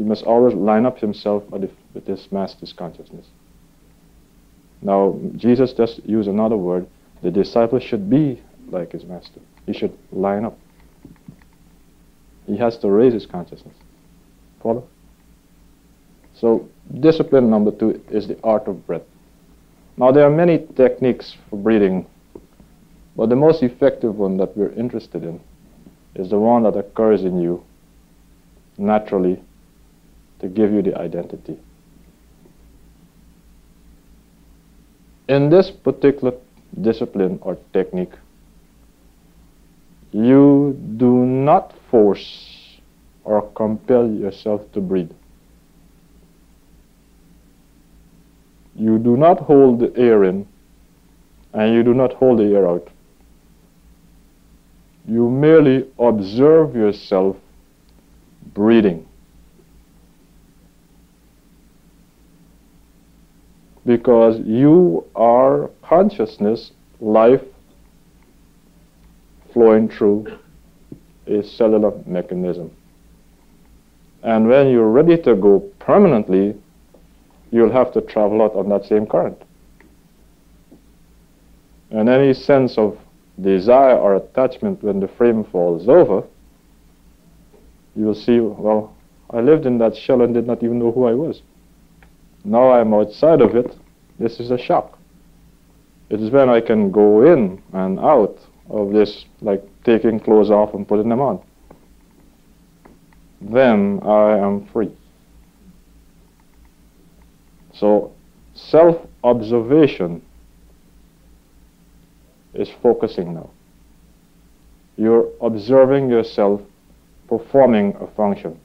he must always line up himself with his master's consciousness. Now, Jesus just used another word. The disciple should be like his master. He should line up. He has to raise his consciousness. Follow? So, discipline number two is the art of breath. Now, there are many techniques for breathing, but the most effective one that we're interested in is the one that occurs in you naturally to give you the identity. In this particular discipline or technique, you do not force or compel yourself to breathe. You do not hold the air in and you do not hold the air out. You merely observe yourself breathing. Because you are consciousness, life flowing through a cellular mechanism. And when you're ready to go permanently, you'll have to travel out on that same current. And any sense of desire or attachment when the frame falls over, you will see, well, I lived in that shell and did not even know who I was. Now I'm outside of it. This is a shock. It is when I can go in and out of this, like taking clothes off and putting them on. Then I am free. So self-observation is focusing now. You're observing yourself performing a function.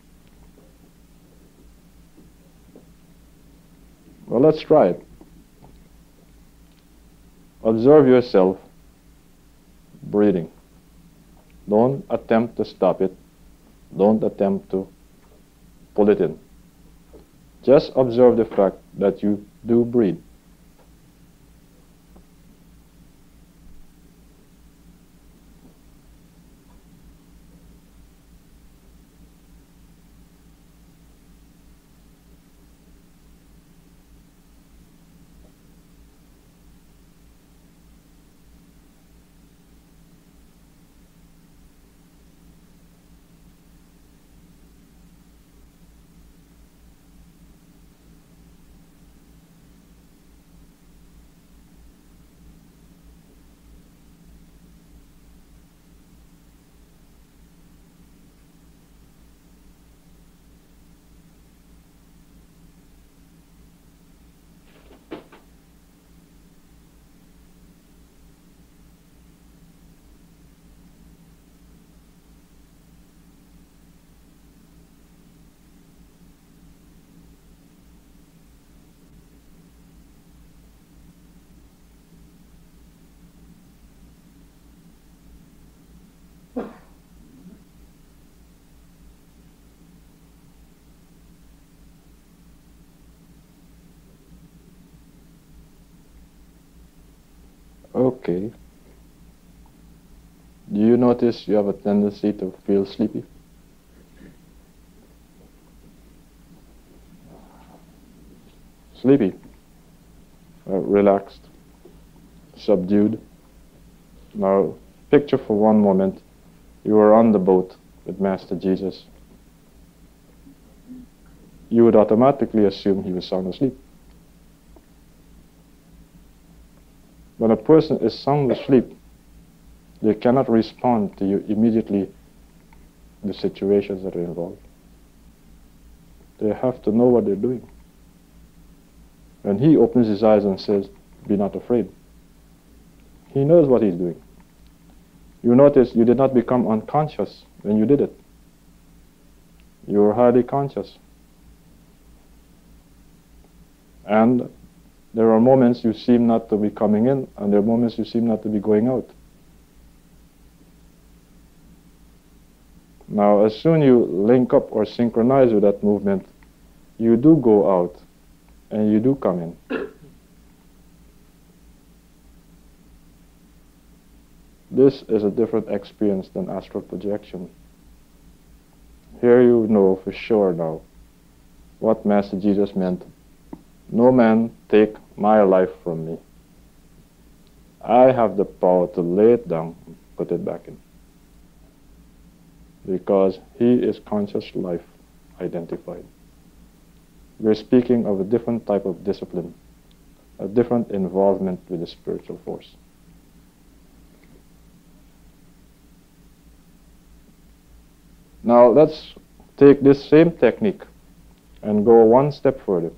Well, let's try it. Observe yourself breathing. Don't attempt to stop it. Don't attempt to pull it in. Just observe the fact that you do breathe. Okay. Do you notice you have a tendency to feel sleepy? Sleepy, uh, relaxed, subdued. Now, picture for one moment you are on the boat with Master Jesus. You would automatically assume he was sound asleep. When a person is sound asleep, they cannot respond to you immediately the situations that are involved. They have to know what they're doing. And he opens his eyes and says, Be not afraid. He knows what he's doing. You notice you did not become unconscious when you did it. You were highly conscious. And there are moments you seem not to be coming in, and there are moments you seem not to be going out. Now, as soon you link up or synchronize with that movement, you do go out and you do come in. This is a different experience than astral projection. Here you know for sure now what Master Jesus meant. No man take my life from me. I have the power to lay it down and put it back in. Because he is conscious life identified. We're speaking of a different type of discipline, a different involvement with the spiritual force. Now let's take this same technique and go one step further.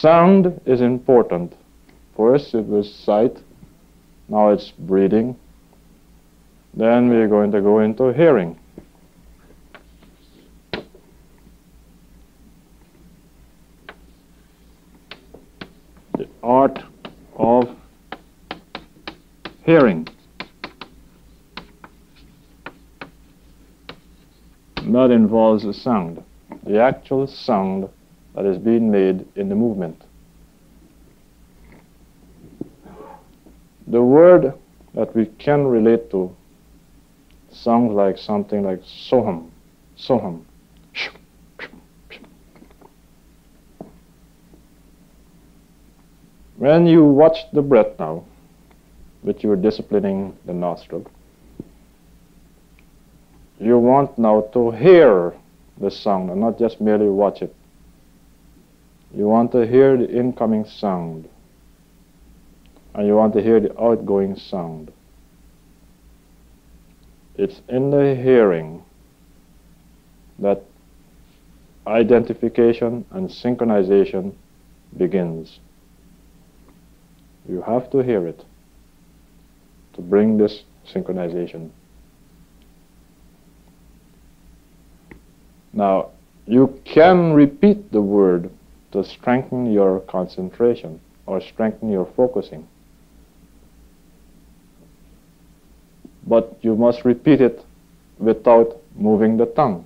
Sound is important. First it was sight, now it's breathing. Then we're going to go into hearing. The art of hearing. That involves the sound, the actual sound that is being made in the movement. The word that we can relate to sounds like something like soham, soham. When you watch the breath now, which you are disciplining the nostril, you want now to hear the sound and not just merely watch it. You want to hear the incoming sound and you want to hear the outgoing sound. It's in the hearing that identification and synchronization begins. You have to hear it to bring this synchronization. Now, you can repeat the word to strengthen your concentration or strengthen your focusing. But you must repeat it without moving the tongue.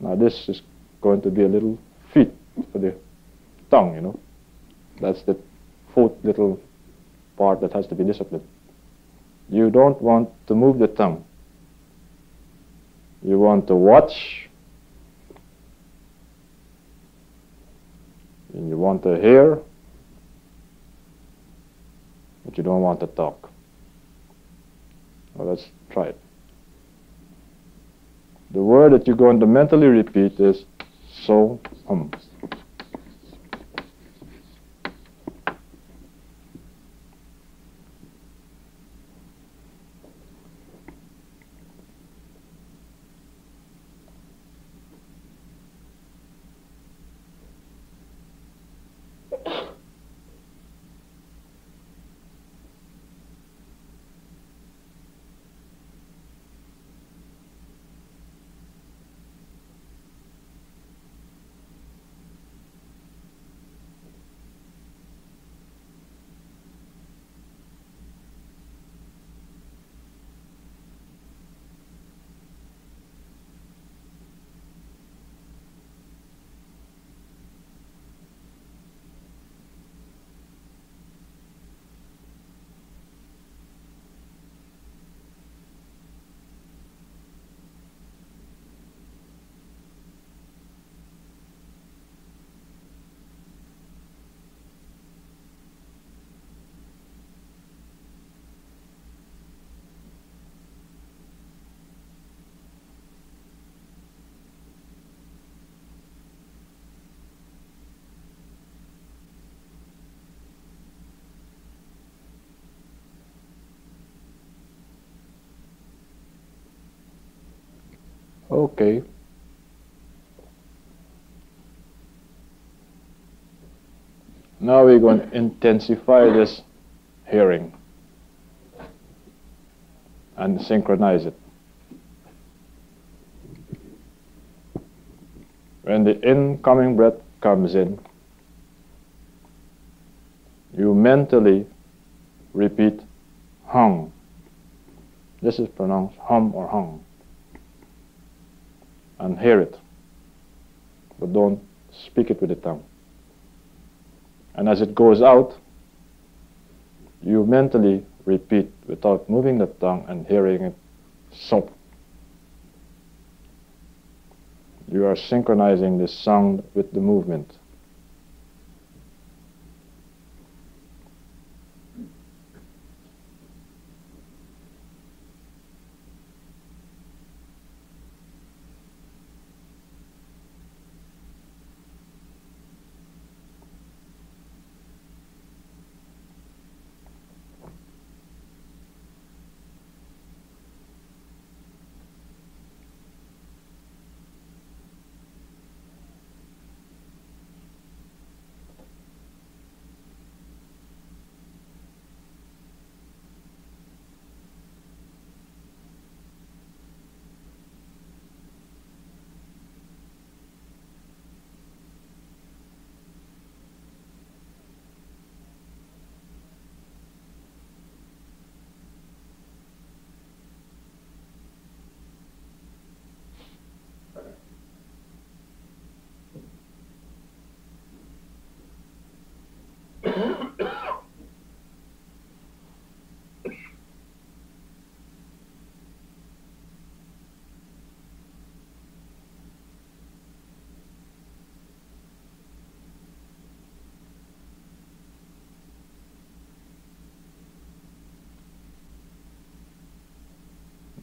Now, this is going to be a little feat for the tongue, you know. That's the fourth little part that has to be disciplined. You don't want to move the tongue. You want to watch. And you want to hear. But you don't want to talk. Well, let's try it. The word that you're going to mentally repeat is so hum. Okay. Now we're going to intensify this hearing and synchronize it. When the incoming breath comes in, you mentally repeat hung. This is pronounced hum or hung and hear it, but don't speak it with the tongue. And as it goes out, you mentally repeat without moving the tongue and hearing it sob. You are synchronizing the sound with the movement.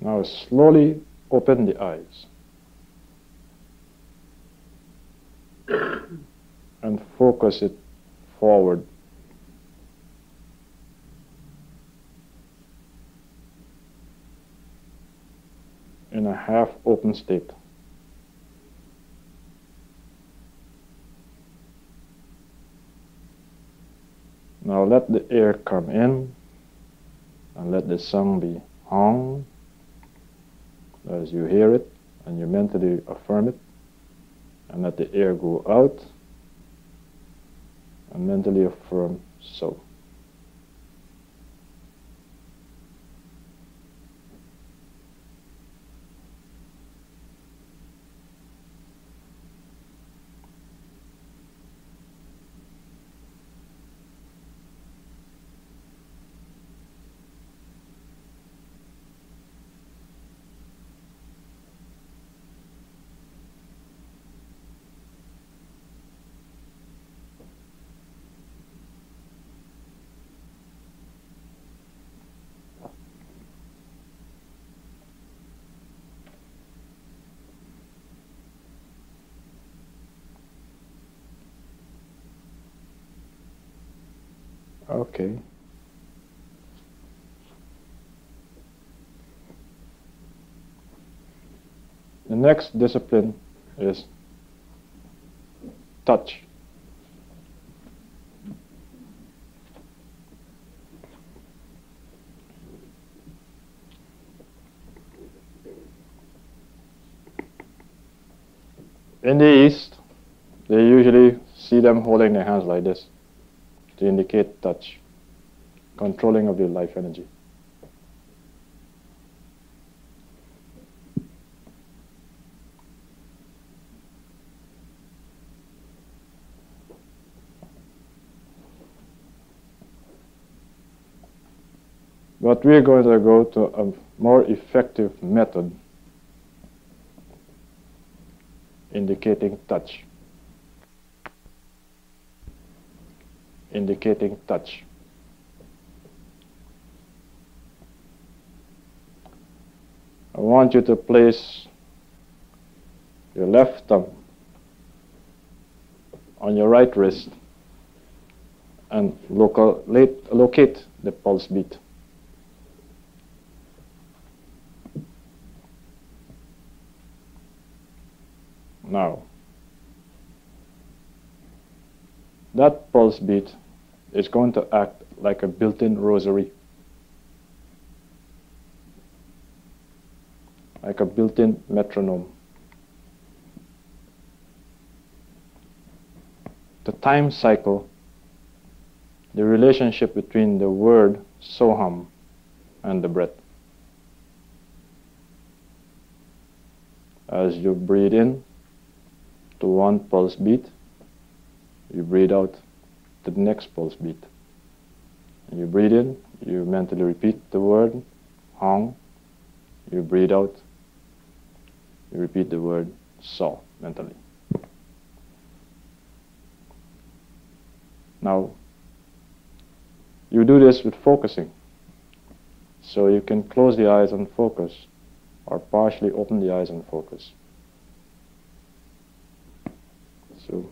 Now slowly open the eyes. and focus it forward. In a half open state. Now let the air come in and let the song be hung as you hear it and you mentally affirm it and let the air go out and mentally affirm so. Okay. The next discipline is touch. In the East, they usually see them holding their hands like this to indicate touch, controlling of your life energy. But we're going to go to a more effective method indicating touch. Indicating touch. I want you to place your left thumb on your right wrist and locate, locate the pulse beat. Now, that pulse beat is going to act like a built-in rosary. Like a built-in metronome. The time cycle, the relationship between the word soham and the breath. As you breathe in to one pulse beat, you breathe out the next pulse beat. And you breathe in, you mentally repeat the word Hong. You breathe out, you repeat the word Saw. mentally. Now, you do this with focusing. So you can close the eyes and focus, or partially open the eyes and focus. So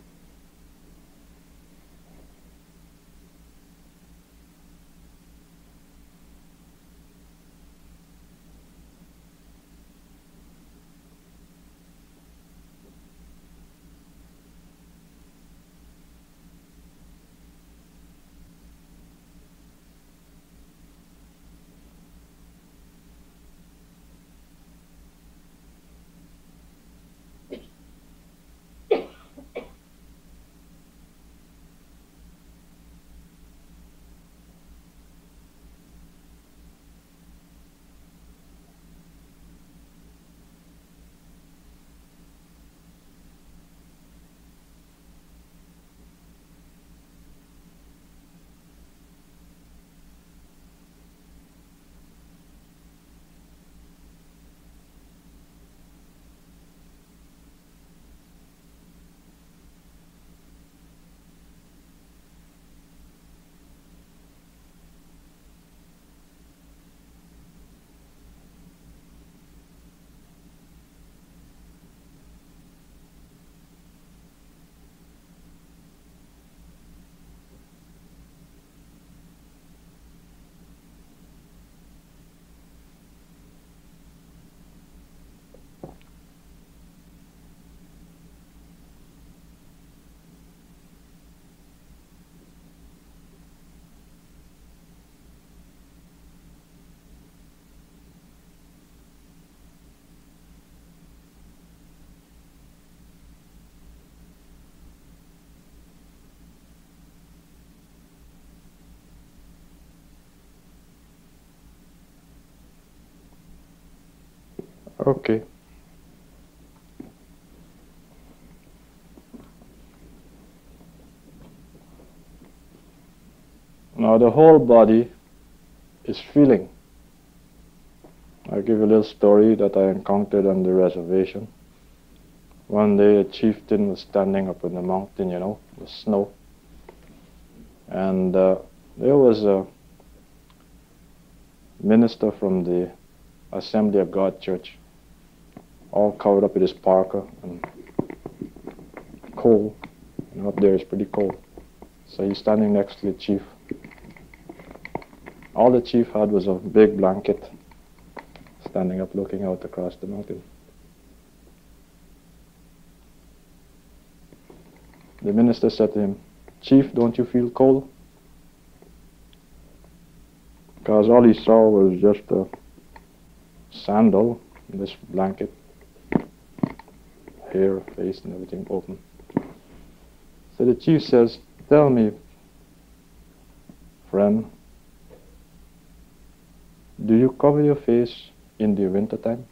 Okay. Now the whole body is feeling. I'll give you a little story that I encountered on the reservation. One day a chieftain was standing up in the mountain, you know, with snow. And uh, there was a minister from the Assembly of God Church all covered up with his parka and cold. And up there it's pretty cold. So he's standing next to the chief. All the chief had was a big blanket standing up looking out across the mountain. The minister said to him, Chief, don't you feel cold? Because all he saw was just a sandal, this blanket hair, face, and everything open. So the chief says, Tell me, friend, do you cover your face in the winter time?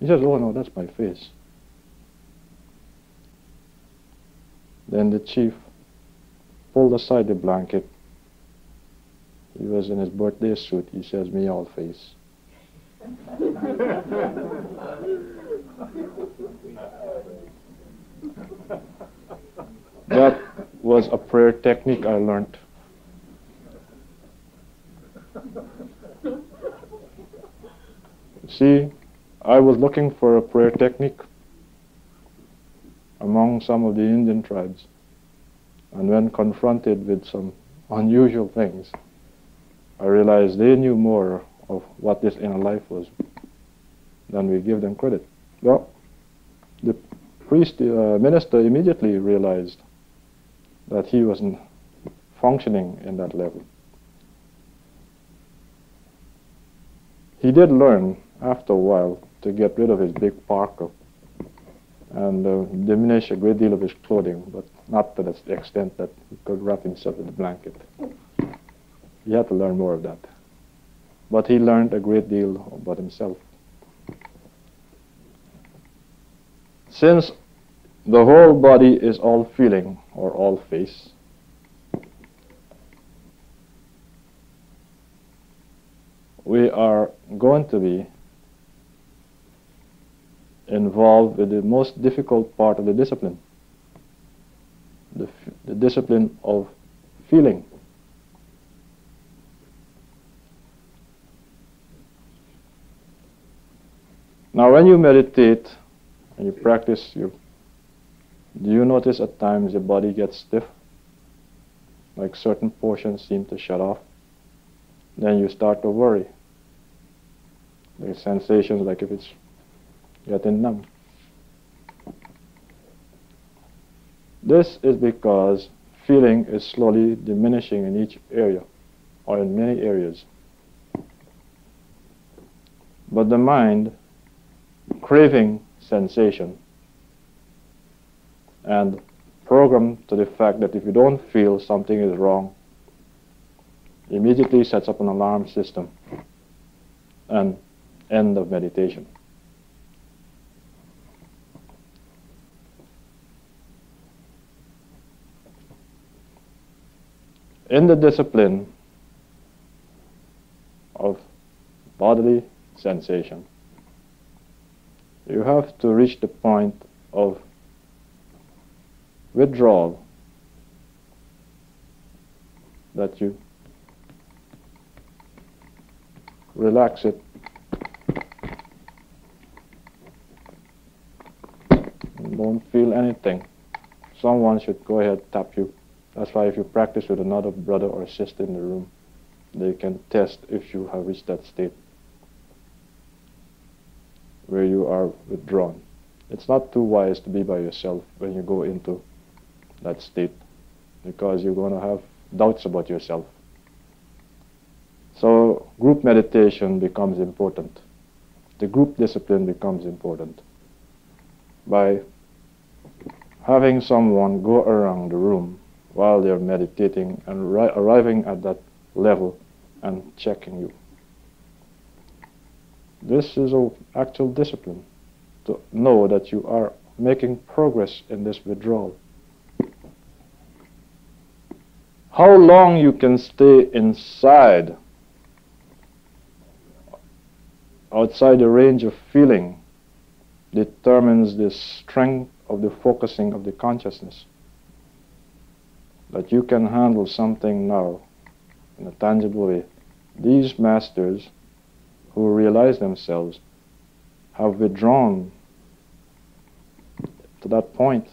He says, Oh no, that's my face. Then the chief pulled aside the blanket. He was in his birthday suit. He says, Me all face. That was a prayer technique I learned. See, I was looking for a prayer technique among some of the Indian tribes. And when confronted with some unusual things, I realized they knew more of what this inner life was than we give them credit. Well, the priest, uh, minister immediately realized that he wasn't functioning in that level. He did learn after a while to get rid of his big parka and uh, diminish a great deal of his clothing, but not to the extent that he could wrap himself in a blanket. He had to learn more of that. But he learned a great deal about himself. Since the whole body is all feeling or all face, we are going to be involved with the most difficult part of the discipline the, the discipline of feeling. Now, when you meditate and you practice, you do you notice at times your body gets stiff? Like certain portions seem to shut off. Then you start to worry. The sensations like if it's getting numb. This is because feeling is slowly diminishing in each area or in many areas. But the mind craving sensation and programmed to the fact that if you don't feel something is wrong, immediately sets up an alarm system and end of meditation. In the discipline of bodily sensation, you have to reach the point of withdrawal that you relax it. Don't feel anything. Someone should go ahead tap you. That's why if you practice with another brother or sister in the room they can test if you have reached that state where you are withdrawn it's not too wise to be by yourself when you go into that state because you're going to have doubts about yourself. So group meditation becomes important. The group discipline becomes important by having someone go around the room while they're meditating and arriving at that level and checking you. This is an actual discipline to know that you are making progress in this withdrawal. How long you can stay inside, outside the range of feeling, determines the strength of the focusing of the consciousness. That you can handle something now in a tangible way. These masters who realize themselves have withdrawn to that point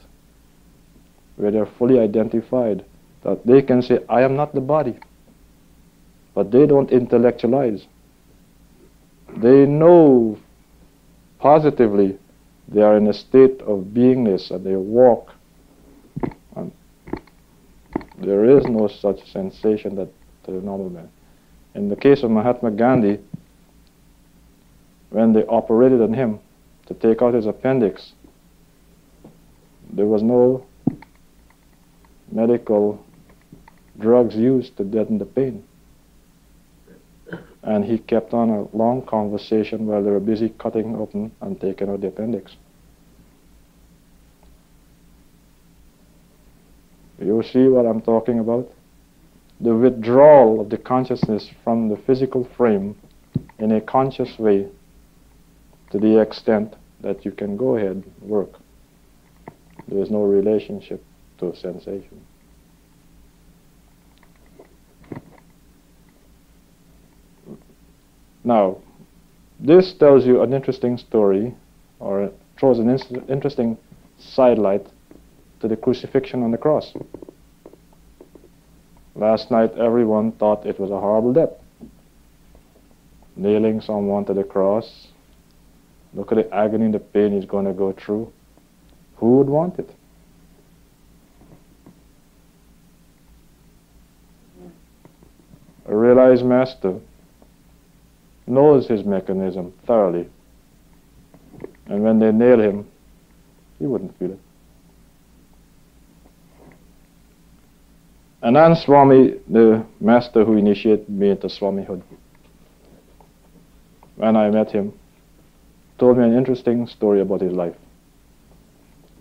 where they're fully identified that they can say, I am not the body. But they don't intellectualize. They know positively they are in a state of beingness and they walk. And there is no such sensation that the normal man. In the case of Mahatma Gandhi, when they operated on him to take out his appendix, there was no medical drugs used to deaden the pain. And he kept on a long conversation while they were busy cutting open and taking out the appendix. You see what I'm talking about? The withdrawal of the consciousness from the physical frame in a conscious way to the extent that you can go ahead work. There is no relationship to sensation. Now, this tells you an interesting story, or throws an interesting sidelight to the crucifixion on the cross. Last night, everyone thought it was a horrible death. Nailing someone to the cross. Look at the agony and the pain he's going to go through. Who would want it? A realized master knows his mechanism thoroughly. And when they nail him, he wouldn't feel it. Anand Swami, the master who initiated me into Swamihood, when I met him, told me an interesting story about his life.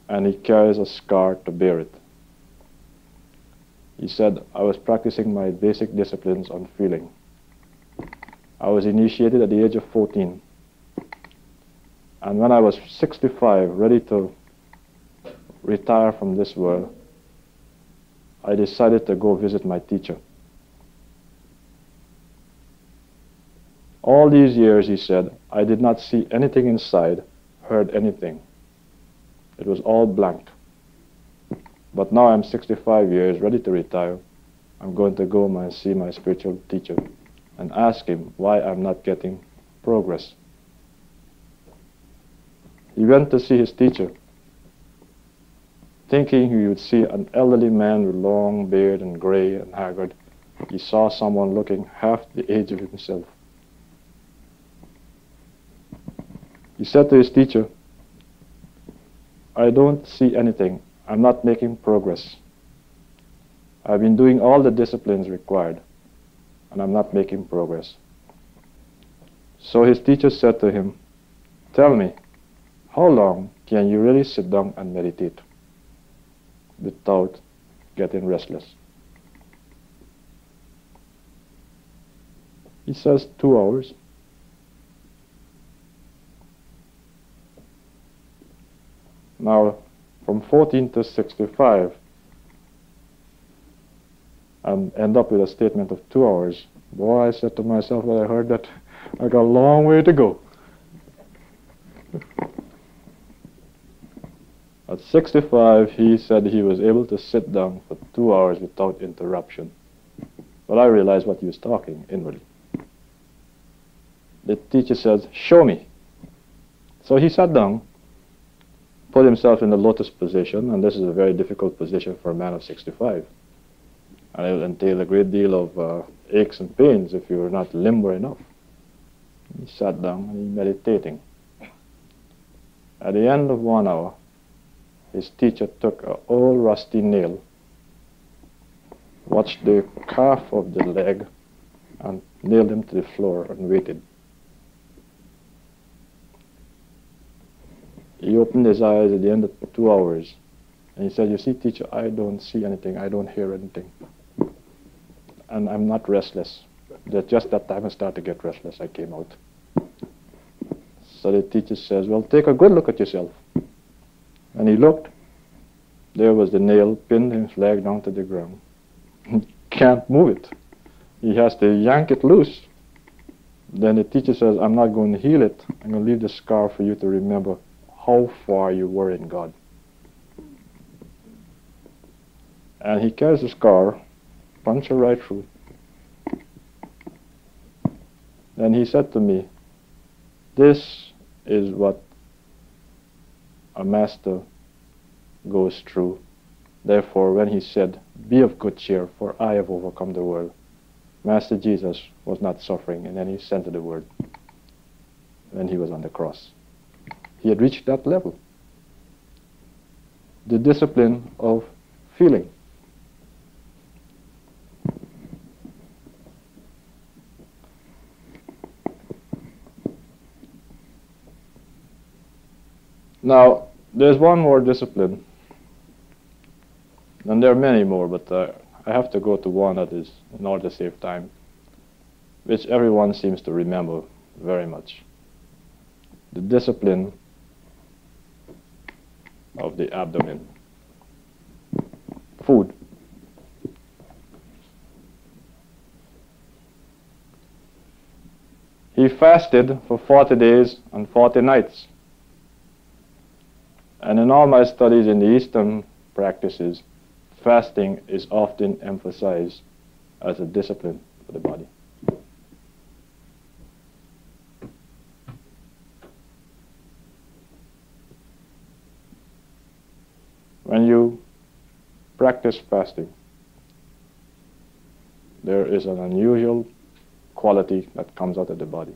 And he carries a scar to bear it. He said, I was practicing my basic disciplines on feeling. I was initiated at the age of 14. And when I was 65, ready to retire from this world, I decided to go visit my teacher. All these years, he said, I did not see anything inside, heard anything. It was all blank. But now I'm 65 years, ready to retire. I'm going to go and see my spiritual teacher and ask him why I'm not getting progress. He went to see his teacher, thinking he would see an elderly man with long beard and gray and haggard. He saw someone looking half the age of himself. He said to his teacher, I don't see anything. I'm not making progress. I've been doing all the disciplines required, and I'm not making progress. So his teacher said to him, Tell me, how long can you really sit down and meditate without getting restless? He says two hours. Now, from 14 to 65, and end up with a statement of two hours. Boy, I said to myself when I heard that, I got a long way to go. At 65, he said he was able to sit down for two hours without interruption. But I realized what he was talking inwardly. The teacher says, Show me. So he sat down put himself in the lotus position, and this is a very difficult position for a man of 65. And it will entail a great deal of uh, aches and pains if you're not limber enough. He sat down and he meditating. At the end of one hour, his teacher took an old rusty nail, watched the calf of the leg, and nailed him to the floor and waited. He opened his eyes at the end of two hours and he said, You see, teacher, I don't see anything, I don't hear anything. And I'm not restless. That just that time I started to get restless, I came out. So the teacher says, Well, take a good look at yourself. And he looked. There was the nail pinned his leg down to the ground. He can't move it. He has to yank it loose. Then the teacher says, I'm not going to heal it. I'm going to leave the scar for you to remember how far you were in God. And he carries a scar, punched right through. Then he said to me, This is what a master goes through. Therefore, when he said, Be of good cheer, for I have overcome the world, Master Jesus was not suffering in any sense of the word when he was on the cross. He had reached that level. The discipline of feeling. Now, there's one more discipline, and there are many more, but uh, I have to go to one that is, in order to save time, which everyone seems to remember very much. The discipline of the abdomen. Food. He fasted for 40 days and 40 nights. And in all my studies in the Eastern practices, fasting is often emphasized as a discipline for the body. When you practice fasting, there is an unusual quality that comes out of the body.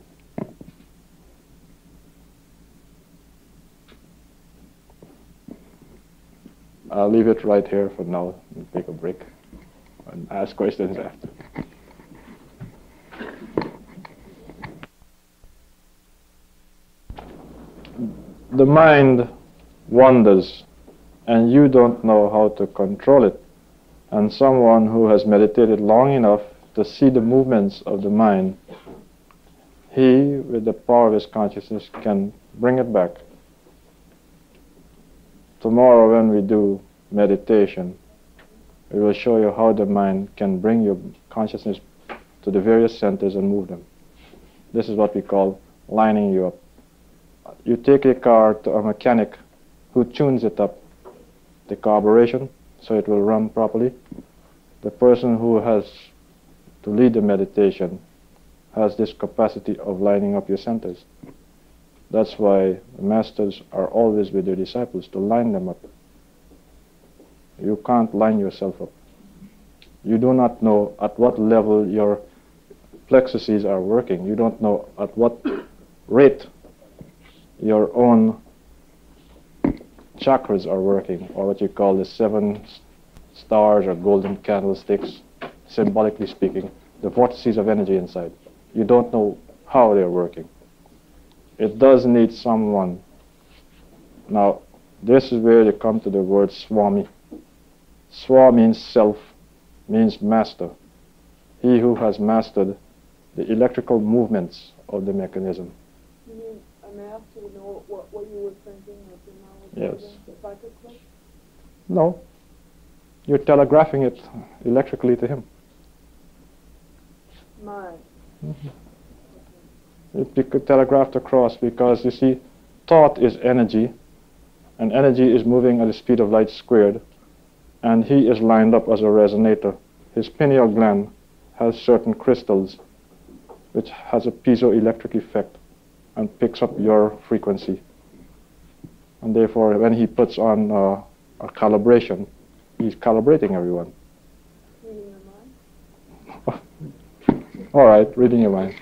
I'll leave it right here for now and take a break and ask questions after. The mind wanders and you don't know how to control it. And someone who has meditated long enough to see the movements of the mind, he, with the power of his consciousness, can bring it back. Tomorrow, when we do meditation, we will show you how the mind can bring your consciousness to the various centers and move them. This is what we call lining you up. You take a car to a mechanic who tunes it up, the carburation, so it will run properly. The person who has to lead the meditation has this capacity of lining up your centers. That's why masters are always with their disciples to line them up. You can't line yourself up. You do not know at what level your plexuses are working. You don't know at what rate your own chakras are working, or what you call the seven stars or golden candlesticks, symbolically speaking, the vortices of energy inside. You don't know how they're working. It does need someone. Now, this is where you come to the word swami. Swa means self, means master. He who has mastered the electrical movements of the mechanism. You mean a master know what, what you were thinking Yes. The psychic click? No. You're telegraphing it electrically to him. Mine. Mm-hmm. It be telegraphed across because you see, thought is energy, and energy is moving at the speed of light squared, and he is lined up as a resonator. His pineal gland has certain crystals which has a piezoelectric effect and picks up your frequency. And therefore, when he puts on uh, a calibration, he's calibrating everyone. Reading your mind? All right, reading your mind.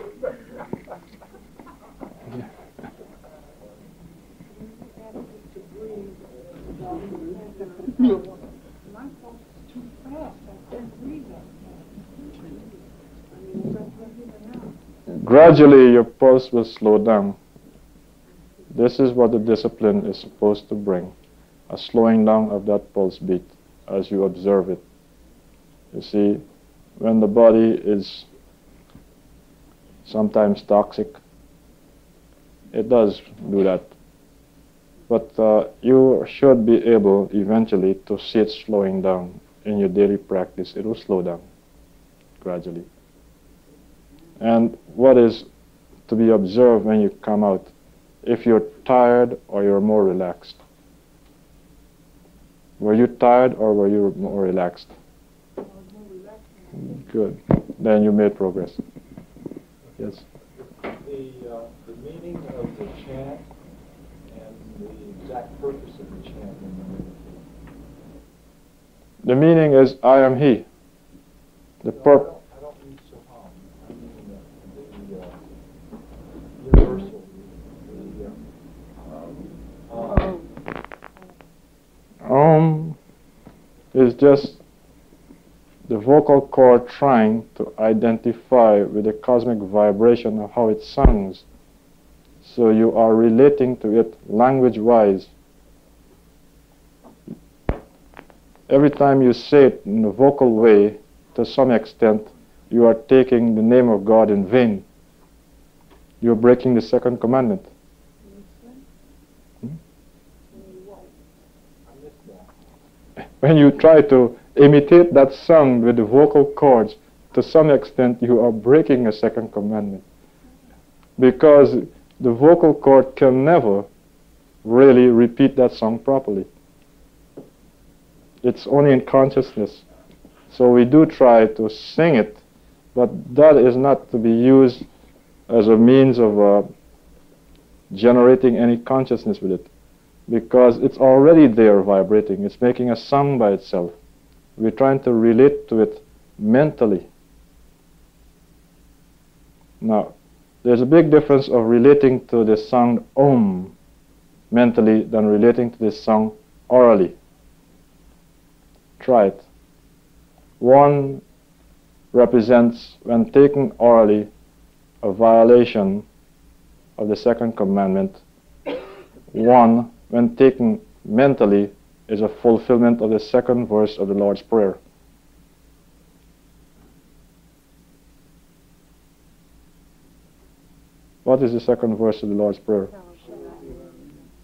Gradually, your pulse will slow down. This is what the discipline is supposed to bring a slowing down of that pulse beat as you observe it. You see, when the body is sometimes toxic, it does do that. But uh, you should be able eventually to see it slowing down in your daily practice. It will slow down gradually. And what is to be observed when you come out if you're tired or you're more relaxed. Were you tired or were you more relaxed? Good. Then you made progress. Yes. The, uh, the meaning of the chant and the exact purpose of the chant the meaning is I am He. The purpose. don't, I don't mean Soham. I mean the, the uh, universal, the uh, um, Om is just the vocal cord trying to identify with the cosmic vibration of how it sounds. So you are relating to it language wise. Every time you say it in a vocal way, to some extent, you are taking the name of God in vain. You're breaking the second commandment. I missed that. When you try to imitate that sound with the vocal cords, to some extent you are breaking a second commandment. Because the vocal cord can never really repeat that song properly. It's only in consciousness. So we do try to sing it, but that is not to be used as a means of uh, generating any consciousness with it because it's already there vibrating. It's making a sound by itself. We're trying to relate to it mentally. Now, there's a big difference of relating to the sound om mentally than relating to the sound orally. Try it. One represents, when taken orally, a violation of the second commandment. One when taken mentally, is a fulfillment of the second verse of the Lord's Prayer. What is the second verse of the Lord's Prayer?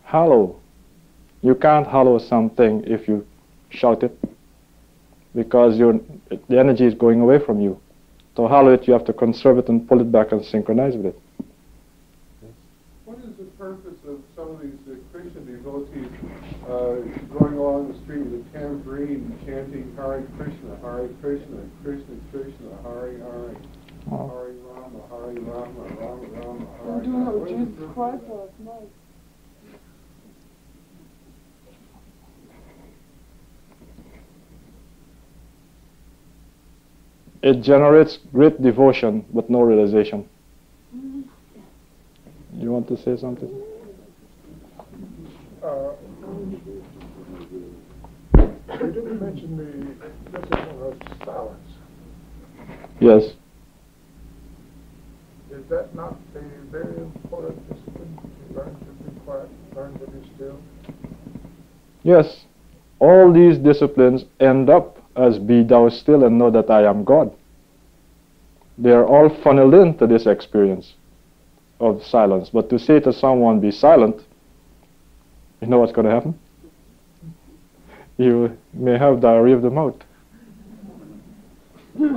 hallow. You can't hallow something if you shout it because your, the energy is going away from you. To hallow it, you have to conserve it and pull it back and synchronize with it. What is the purpose of some of these uh, Christian devotees uh, going along the street with a tambourine chanting Hare Krishna, Hare Krishna, Krishna Krishna, Hare Hare, Oh. Hare Rama, Hare Rama, Rama Rama, I'm Hare doing Hare? it What with is the Jesus? Christ last night. It generates great devotion but no realization. You want to say something? Uh, You didn't mention the discipline of silence. Yes. Is that not a very important discipline? To learn to be quiet, learn to be still? Yes. All these disciplines end up as be thou still and know that I am God. They are all funneled into this experience of silence. But to say to someone, be silent, you know what's going to happen? You may have diarrhea of the mouth. Could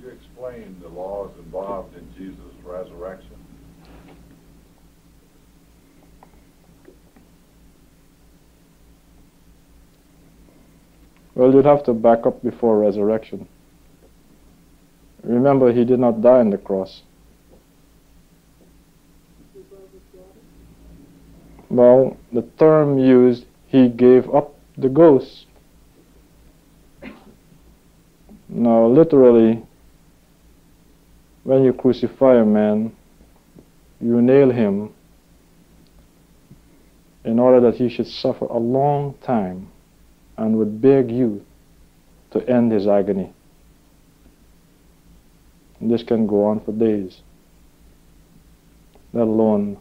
you explain the laws involved in Jesus' resurrection? Well, you'd have to back up before resurrection. Remember, he did not die on the cross. Well, the term used, he gave up the ghost. Now, literally, when you crucify a man, you nail him in order that he should suffer a long time and would beg you to end his agony. And this can go on for days, let alone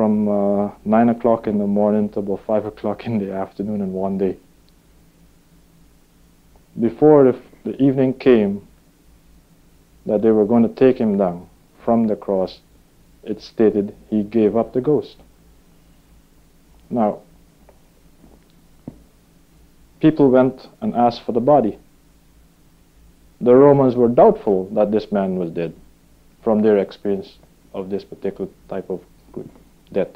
from uh, 9 o'clock in the morning to about 5 o'clock in the afternoon in one day. Before the, the evening came that they were going to take him down from the cross, it stated he gave up the ghost. Now, people went and asked for the body. The Romans were doubtful that this man was dead from their experience of this particular type of death.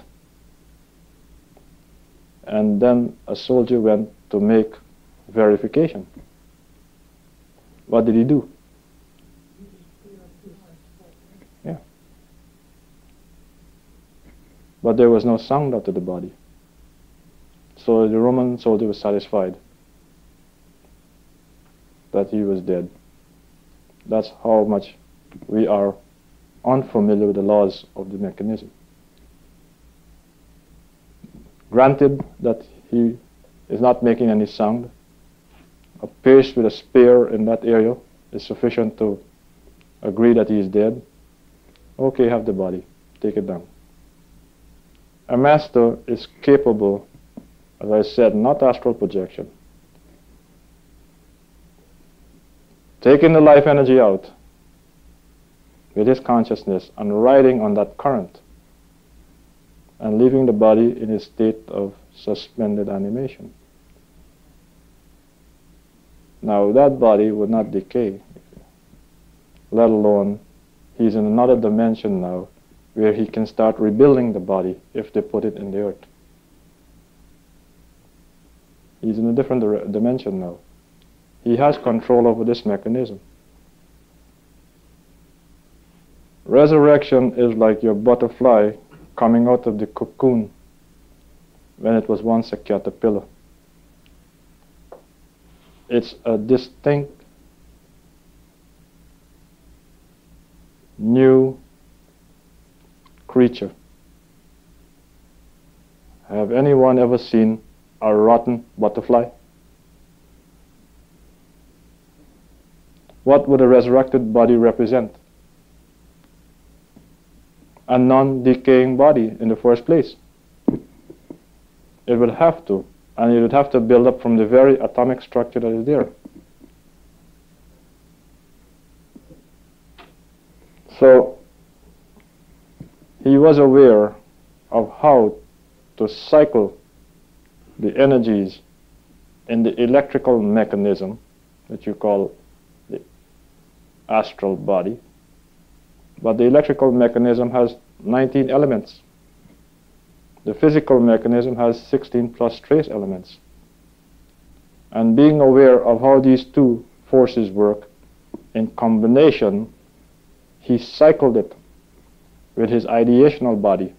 And then a soldier went to make verification. What did he do? Yeah. But there was no sound after the body. So the Roman soldier was satisfied that he was dead. That's how much we are unfamiliar with the laws of the mechanism. Granted that he is not making any sound, a pierce with a spear in that area is sufficient to agree that he is dead. Okay, have the body, take it down. A master is capable, as I said, not astral projection, taking the life energy out with his consciousness and riding on that current and leaving the body in a state of suspended animation. Now that body would not decay, let alone he's in another dimension now where he can start rebuilding the body if they put it in the earth. He's in a different dimension now. He has control over this mechanism. Resurrection is like your butterfly coming out of the cocoon when it was once a caterpillar. It's a distinct, new creature. Have anyone ever seen a rotten butterfly? What would a resurrected body represent? A non decaying body in the first place. It would have to, and it would have to build up from the very atomic structure that is there. So, he was aware of how to cycle the energies in the electrical mechanism that you call the astral body. But the electrical mechanism has 19 elements. The physical mechanism has 16 plus trace elements. And being aware of how these two forces work in combination, he cycled it with his ideational body,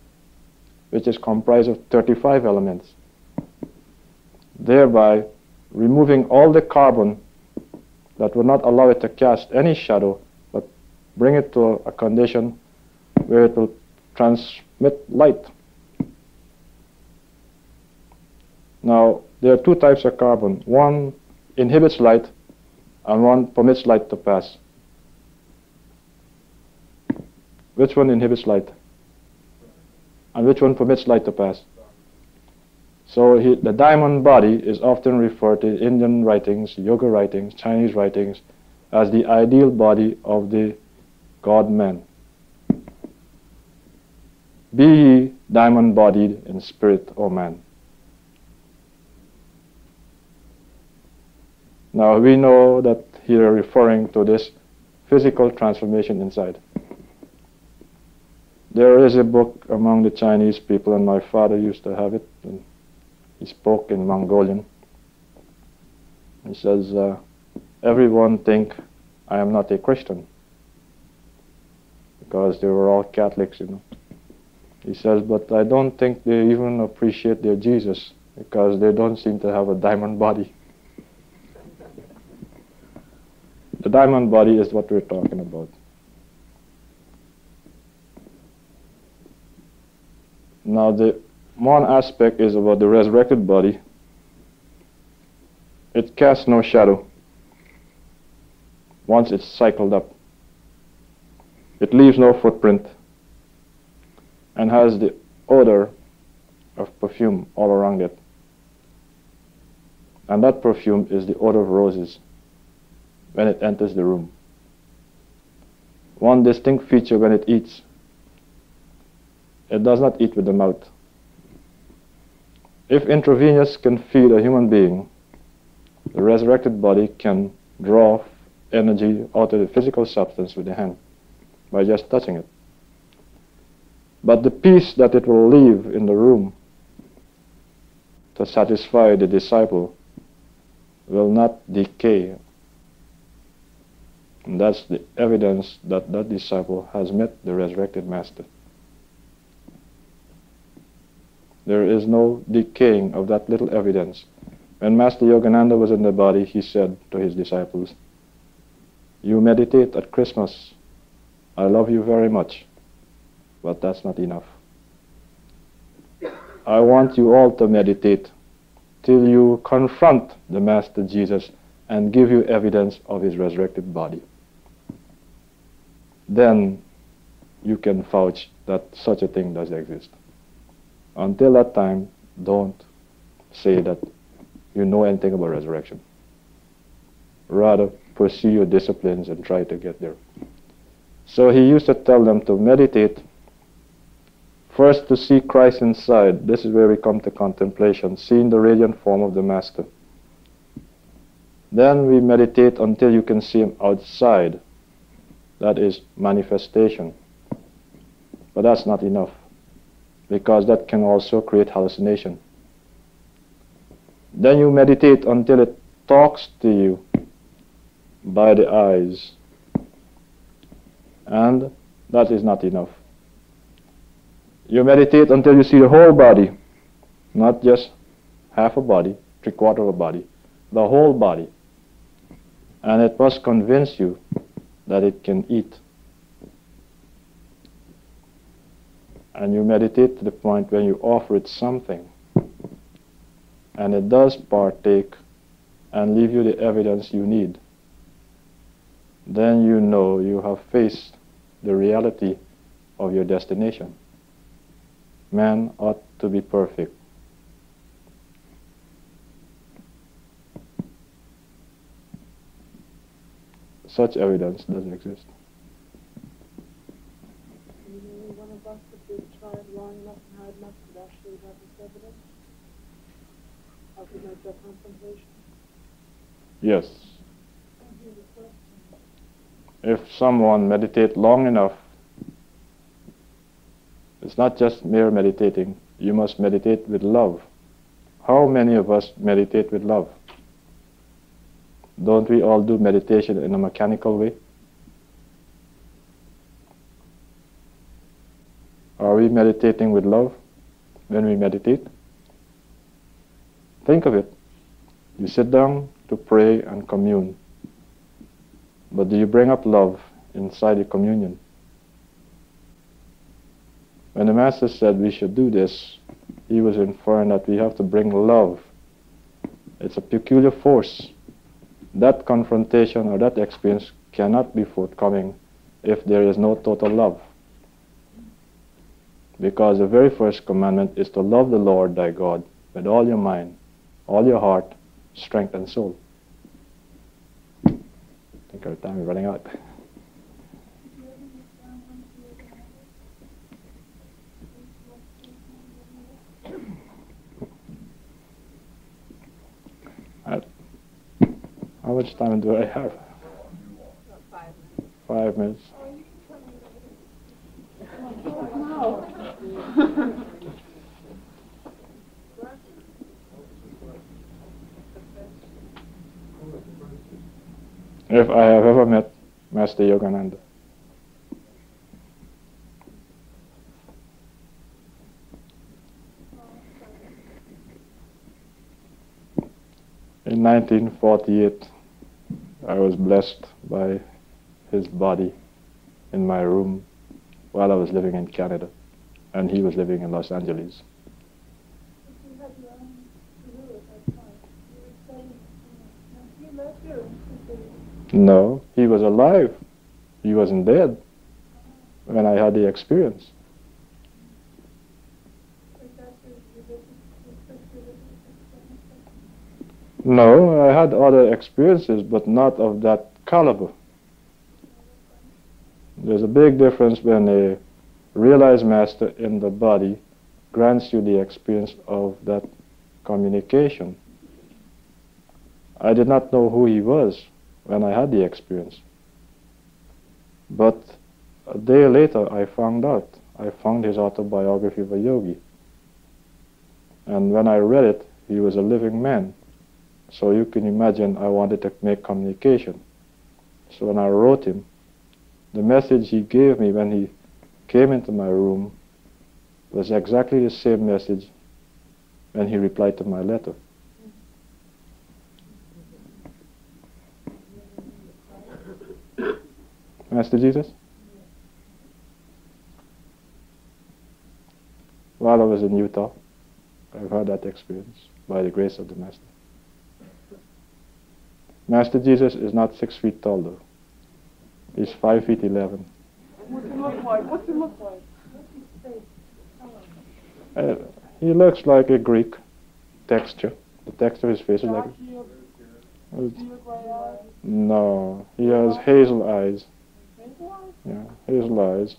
which is comprised of 35 elements, thereby removing all the carbon that would not allow it to cast any shadow, bring it to a condition where it will transmit light. Now, there are two types of carbon. One inhibits light, and one permits light to pass. Which one inhibits light? And which one permits light to pass? So he, the diamond body is often referred to in Indian writings, yoga writings, Chinese writings, as the ideal body of the God man. Be ye diamond bodied in spirit, O man. Now we know that here referring to this physical transformation inside. There is a book among the Chinese people, and my father used to have it. And he spoke in Mongolian. He says, uh, "Everyone think I am not a Christian because they were all Catholics, you know." He says, "But I don't think they even appreciate their Jesus because they don't seem to have a diamond body." The diamond body is what we're talking about. Now, the one aspect is about the resurrected body. It casts no shadow once it's cycled up. It leaves no footprint and has the odor of perfume all around it. And that perfume is the odor of roses when it enters the room. One distinct feature when it eats it does not eat with the mouth. If intravenous can feed a human being, the resurrected body can draw energy out of the physical substance with the hand by just touching it. But the peace that it will leave in the room to satisfy the disciple will not decay. And that's the evidence that that disciple has met the resurrected master. There is no decaying of that little evidence. When Master Yogananda was in the body, he said to his disciples, You meditate at Christmas. I love you very much, but that's not enough. I want you all to meditate till you confront the Master Jesus and give you evidence of his resurrected body. Then you can vouch that such a thing does exist. Until that time, don't say that you know anything about resurrection. Rather, pursue your disciplines and try to get there. So he used to tell them to meditate. First, to see Christ inside. This is where we come to contemplation, seeing the radiant form of the Master. Then we meditate until you can see him outside. That is manifestation. But that's not enough because that can also create hallucination. Then you meditate until it talks to you by the eyes. And that is not enough. You meditate until you see the whole body, not just half a body, three quarter of a body, the whole body. And it must convince you that it can eat. and you meditate to the point when you offer it something and it does partake and leave you the evidence you need, then you know you have faced the reality of your destination. Man ought to be perfect. Such evidence doesn't exist. Yes. If someone meditate long enough, it's not just mere meditating. You must meditate with love. How many of us meditate with love? Don't we all do meditation in a mechanical way? Are we meditating with love when we meditate? Think of it. You sit down to pray and commune. But do you bring up love inside the communion? When the Master said we should do this, he was inferring that we have to bring love. It's a peculiar force. That confrontation or that experience cannot be forthcoming if there is no total love. Because the very first commandment is to love the Lord thy God with all your mind, all your heart, strength, and soul. Our time is running. Uh, How much time do I have? Five minutes. If I have ever met Master Yogananda. In 1948, I was blessed by his body in my room while I was living in Canada, and he was living in Los Angeles. You had your own career at that time. You were studying, you know, he left you. No, he was alive. He wasn't dead when I had the experience. No, I had other experiences, but not of that caliber. There's a big difference when a realized master in the body grants you the experience of that communication. I did not know who he was when I had the experience. But a day later, I found out. I found his autobiography of a yogi. And when I read it, he was a living man. So you can imagine I wanted to make communication. So when I wrote him, the message he gave me when he came into my room was exactly the same message when he replied to my letter. Master Jesus? While I was in Utah, I've had that experience by the grace of the Master. Master Jesus is not six feet tall though. He's five feet eleven. What's he look like? What's he look like? Uh, he looks like a Greek texture. The texture of his face is like. Deer no, he has hazel eyes. Yeah, hazel eyes.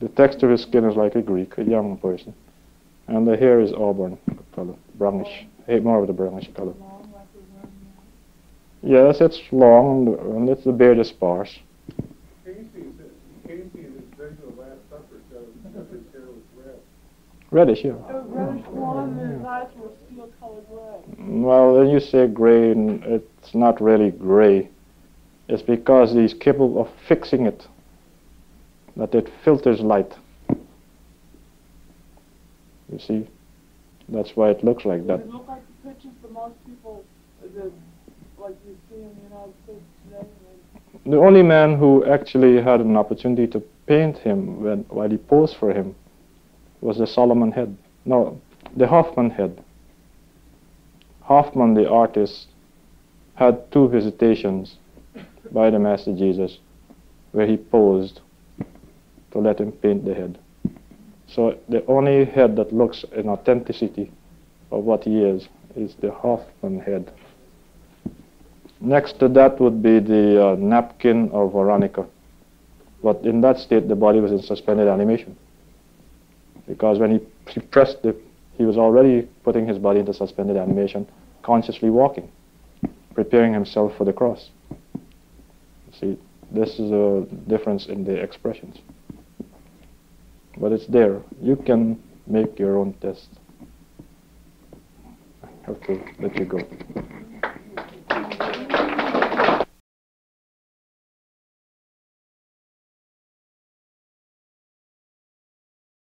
The texture of his skin is like a Greek, a young person, and the hair is auburn color, brownish, eh, more of the brownish color. Long, like Yes, it's long and, and it's the beard is sparse. Cayce, said- Cayce in his vision of Last Supper said that his hair was red. Reddish, yeah. Reddish blonde and his eyes were steel colored gray. Well, when you say gray, it's not really gray. It's because he's capable of fixing it, that it filters light. You see? That's why it looks like Does that. it look like the pictures that most people, that, like you see in the United States today? The only man who actually had an opportunity to paint him when, while he posed for him was the Solomon head. No, the Hofmann head. Hofmann, the artist, had two visitations by the Master Jesus where he posed to let him paint the head. So the only head that looks in authenticity of what he is is the Hofmann head. Next to that would be the uh, napkin of Veronica. But in that state, the body was in suspended animation. Because when he, he pressed the, he was already putting his body into suspended animation, consciously walking, preparing himself for the cross. See, this is a difference in the expressions but it's there. You can make your own test. Okay, let you go.